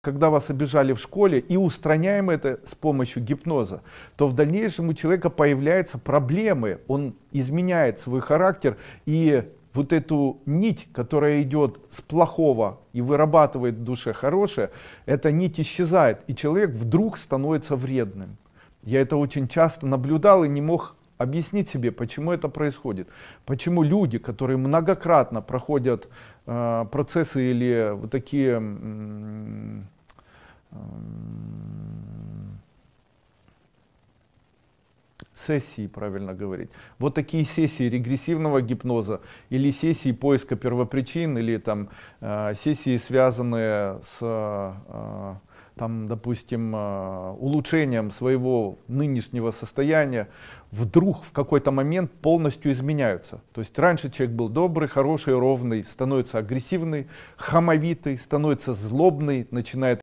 когда вас обижали в школе и устраняем это с помощью гипноза, то в дальнейшем у человека появляются проблемы, он изменяет свой характер и вот эту нить, которая идет с плохого и вырабатывает в душе хорошее, эта нить исчезает, и человек вдруг становится вредным. Я это очень часто наблюдал и не мог объяснить себе, почему это происходит. Почему люди, которые многократно проходят э, процессы или вот такие э, э, сессии, правильно говорить. Вот такие сессии регрессивного гипноза или сессии поиска первопричин или там э, сессии, связанные с э, там, допустим, э, улучшением своего нынешнего состояния, вдруг в какой-то момент полностью изменяются. То есть раньше человек был добрый, хороший, ровный, становится агрессивный, хамовитый, становится злобный, начинает